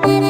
let